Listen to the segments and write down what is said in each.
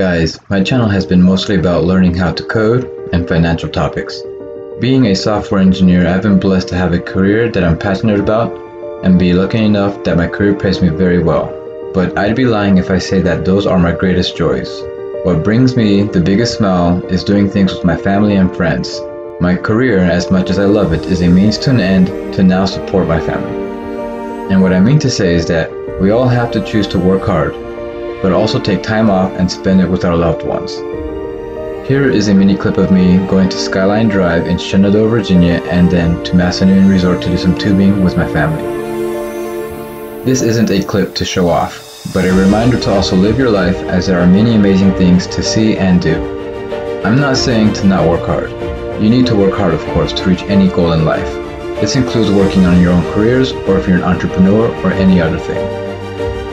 Guys, my channel has been mostly about learning how to code and financial topics. Being a software engineer, I've been blessed to have a career that I'm passionate about and be lucky enough that my career pays me very well. But I'd be lying if I say that those are my greatest joys. What brings me the biggest smile is doing things with my family and friends. My career, as much as I love it, is a means to an end to now support my family. And what I mean to say is that we all have to choose to work hard, but also take time off and spend it with our loved ones. Here is a mini clip of me going to Skyline Drive in Shenandoah, Virginia, and then to Massanutten Resort to do some tubing with my family. This isn't a clip to show off, but a reminder to also live your life as there are many amazing things to see and do. I'm not saying to not work hard. You need to work hard, of course, to reach any goal in life. This includes working on your own careers or if you're an entrepreneur or any other thing.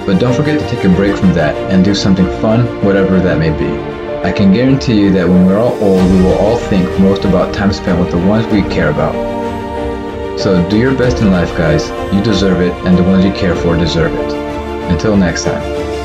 But don't forget to take a break from that and do something fun, whatever that may be. I can guarantee you that when we're all old, we will all think most about time spent with the ones we care about. So do your best in life, guys. You deserve it, and the ones you care for deserve it. Until next time.